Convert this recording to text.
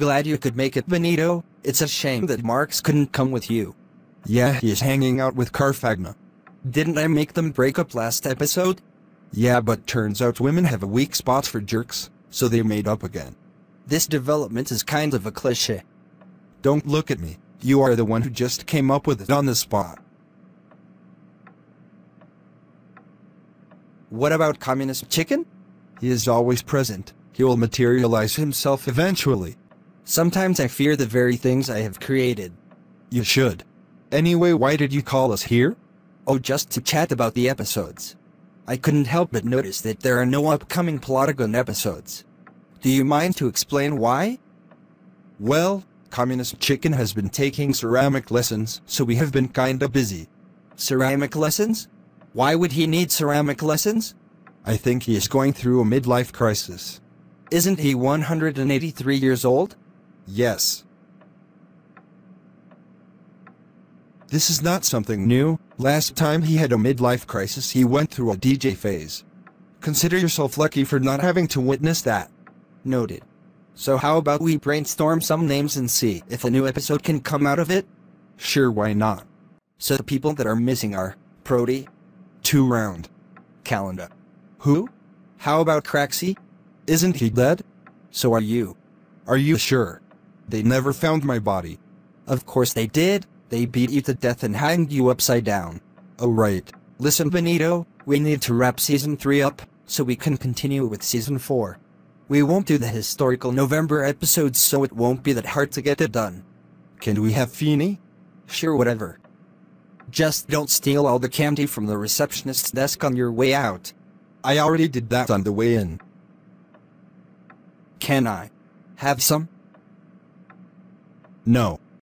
Glad you could make it, Benito. It's a shame that Marks couldn't come with you. Yeah, he is hanging out with Carfagna. Didn't I make them break up last episode? Yeah, but turns out women have a weak spot for jerks, so they made up again. This development is kind of a cliche. Don't look at me. You are the one who just came up with it on the spot. What about Communist Chicken? He is always present. He will materialize himself eventually. Sometimes I fear the very things I have created. You should. Anyway, why did you call us here? Oh, just to chat about the episodes. I couldn't help but notice that there are no upcoming Plotagon episodes. Do you mind to explain why? Well, Communist Chicken has been taking ceramic lessons, so we have been kinda busy. Ceramic lessons? Why would he need ceramic lessons? I think he is going through a midlife crisis. Isn't he 183 years old? Yes. This is not something new. Last time he had a midlife crisis, he went through a DJ phase. Consider yourself lucky for not having to witness that. Noted. So how about we brainstorm some names and see if a new episode can come out of it? Sure, why not? So the people that are missing are Prodi, Two round. Calenda. Who? How about Craxi? Isn't he dead? So are you. Are you sure? They never found my body. Of course they did. They beat you to death and hanged you upside down. Oh, right. Listen, Benito, we need to wrap season 3 up so we can continue with season 4. We won't do the historical November episodes so it won't be that hard to get it done. Can we have Fini? Sure, whatever. Just don't steal all the candy from the receptionist's desk on your way out. I already did that on the way in. Can I? Have some? No.